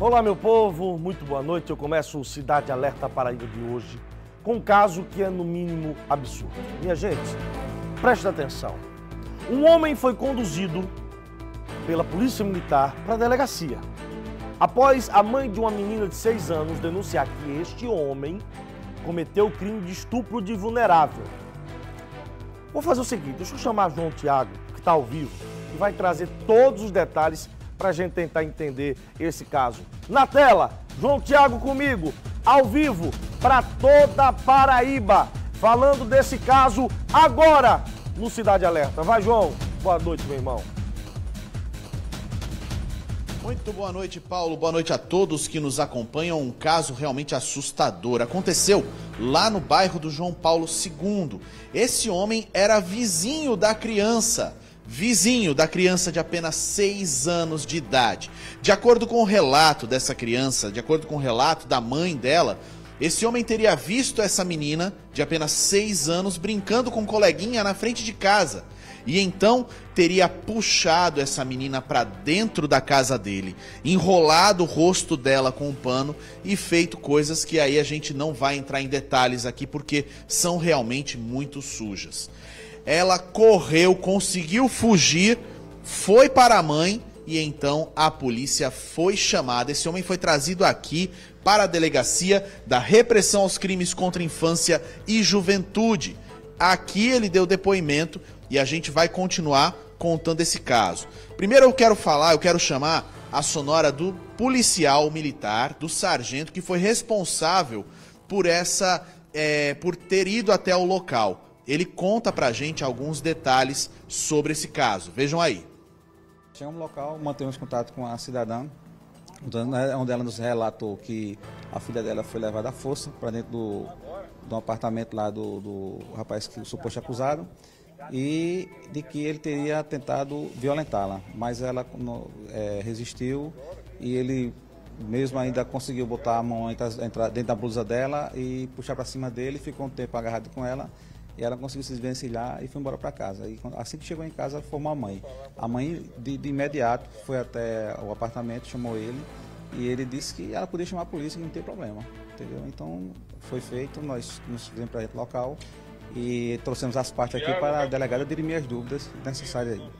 Olá, meu povo, muito boa noite. Eu começo o Cidade Alerta Paraíba de hoje com um caso que é, no mínimo, absurdo. Minha gente, preste atenção. Um homem foi conduzido pela Polícia Militar para a delegacia. Após a mãe de uma menina de 6 anos denunciar que este homem cometeu o crime de estupro de vulnerável. Vou fazer o seguinte, deixa eu chamar João Tiago, que está ao vivo, e vai trazer todos os detalhes para a gente tentar entender esse caso. Na tela, João Tiago comigo, ao vivo, para toda Paraíba, falando desse caso agora no Cidade Alerta. Vai, João. Boa noite, meu irmão. Muito boa noite, Paulo. Boa noite a todos que nos acompanham. Um caso realmente assustador. Aconteceu lá no bairro do João Paulo II. Esse homem era vizinho da criança vizinho da criança de apenas 6 anos de idade. De acordo com o relato dessa criança, de acordo com o relato da mãe dela, esse homem teria visto essa menina de apenas 6 anos brincando com um coleguinha na frente de casa. E então teria puxado essa menina para dentro da casa dele, enrolado o rosto dela com um pano e feito coisas que aí a gente não vai entrar em detalhes aqui porque são realmente muito sujas. Ela correu, conseguiu fugir, foi para a mãe e então a polícia foi chamada. Esse homem foi trazido aqui para a delegacia da repressão aos crimes contra infância e juventude. Aqui ele deu depoimento e a gente vai continuar contando esse caso. Primeiro eu quero falar, eu quero chamar a sonora do policial militar, do sargento que foi responsável por essa, é, por ter ido até o local ele conta pra gente alguns detalhes sobre esse caso. Vejam aí. Chegamos no local, mantemos contato com a cidadã, onde ela nos relatou que a filha dela foi levada à força para dentro do, do apartamento lá do, do rapaz que o suposto acusado e de que ele teria tentado violentá-la, mas ela é, resistiu e ele mesmo ainda conseguiu botar a mão dentro da blusa dela e puxar para cima dele, ficou um tempo agarrado com ela e ela conseguiu se desvencilhar e foi embora para casa. E assim que chegou em casa, formou a mãe. A mãe, de, de, imediato, foi até o apartamento, chamou ele e ele disse que ela podia chamar a polícia, que não tem problema. Entendeu? Então, foi feito, nós nos fizemos para o local e trouxemos as partes aqui para a delegada dirimir as dúvidas necessárias aí.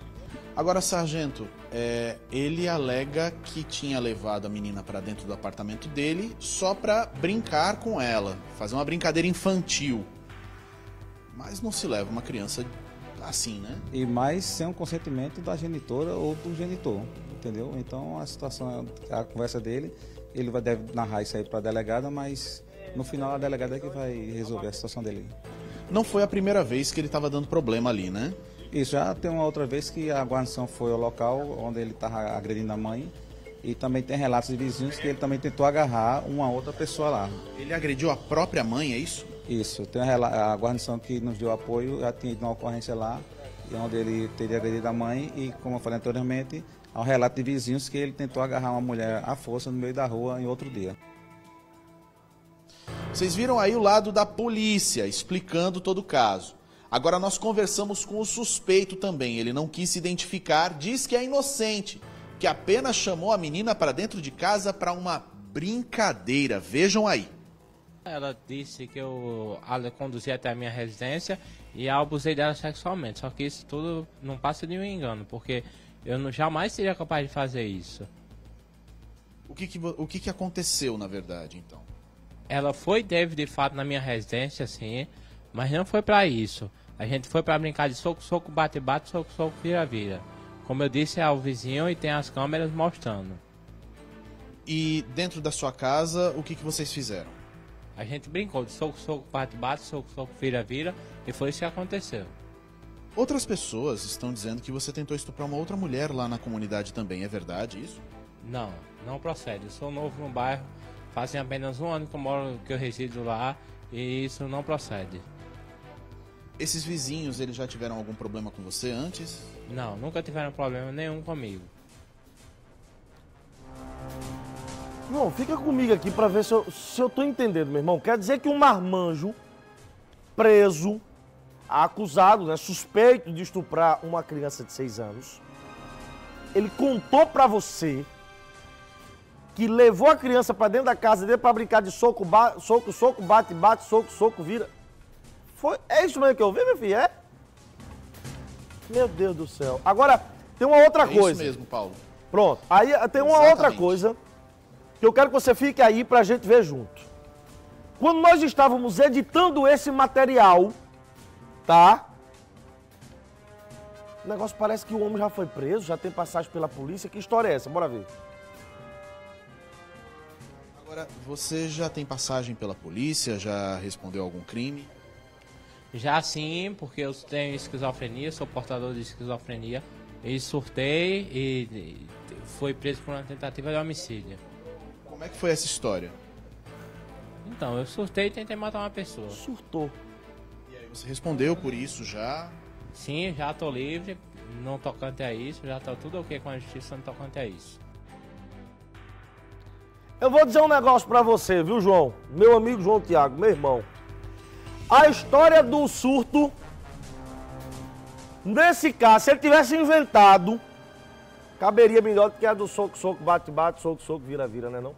Agora, sargento, é, ele alega que tinha levado a menina para dentro do apartamento dele só para brincar com ela, fazer uma brincadeira infantil. Mas não se leva uma criança assim, né? E mais sem o consentimento da genitora ou do genitor, entendeu? Então a situação, a conversa dele, ele vai deve narrar isso aí para a delegada, mas no final a delegada é que vai resolver a situação dele. Não foi a primeira vez que ele estava dando problema ali, né? Isso, já tem uma outra vez que a guarnição foi ao local onde ele estava agredindo a mãe. E também tem relatos de vizinhos que ele também tentou agarrar uma outra pessoa lá. Ele agrediu a própria mãe, é isso? Isso, tem a, a guarnição que nos deu apoio, já tinha uma ocorrência lá, onde ele teria agredido a mãe e, como eu falei anteriormente, há um relato de vizinhos que ele tentou agarrar uma mulher à força no meio da rua em outro dia. Vocês viram aí o lado da polícia explicando todo o caso. Agora nós conversamos com o suspeito também. Ele não quis se identificar, diz que é inocente, que apenas chamou a menina para dentro de casa para uma brincadeira. Vejam aí. Ela disse que eu a conduzi até a minha residência e abusei dela sexualmente. Só que isso tudo não passa de um engano, porque eu não, jamais seria capaz de fazer isso. O que, que o que, que aconteceu, na verdade, então? Ela foi, teve de fato na minha residência, sim, mas não foi para isso. A gente foi para brincar de soco, soco, bate, bate, soco, soco, vira, vira. Como eu disse, é o vizinho e tem as câmeras mostrando. E dentro da sua casa, o que, que vocês fizeram? A gente brincou de soco, soco, bate, bate, soco, soco, vira, vira, e foi isso que aconteceu. Outras pessoas estão dizendo que você tentou estuprar uma outra mulher lá na comunidade também, é verdade isso? Não, não procede. Eu sou novo no bairro, fazem apenas um ano que eu moro, que eu resido lá, e isso não procede. Esses vizinhos, eles já tiveram algum problema com você antes? Não, nunca tiveram problema nenhum comigo. Não, fica comigo aqui para ver se eu, se eu tô entendendo, meu irmão. Quer dizer que um marmanjo preso, acusado, né, suspeito de estuprar uma criança de 6 anos, ele contou para você que levou a criança para dentro da casa dele para brincar de soco, ba soco, soco, bate, bate, soco, soco, vira. Foi, é isso mesmo que eu vi, meu filho? É? Meu Deus do céu. Agora, tem uma outra É coisa. isso mesmo, Paulo. Pronto. Aí tem uma Exatamente. outra coisa que eu quero que você fique aí pra gente ver junto. Quando nós estávamos editando esse material, tá? O negócio parece que o homem já foi preso, já tem passagem pela polícia. Que história é essa? Bora ver. Agora, você já tem passagem pela polícia? Já respondeu algum crime? Já sim, porque eu tenho esquizofrenia, sou portador de esquizofrenia. E surtei e foi preso por uma tentativa de homicídio. Como é que foi essa história? Então, eu surtei e tentei matar uma pessoa. Surtou. E aí você respondeu por isso já? Sim, já tô livre, não tocante a isso, já tá tudo ok com a justiça, não tocante a isso. Eu vou dizer um negócio pra você, viu, João? Meu amigo João Tiago, meu irmão. A história do surto, nesse caso, se ele tivesse inventado, caberia melhor do que a do soco, soco, bate, bate, soco, soco, vira, vira, né não?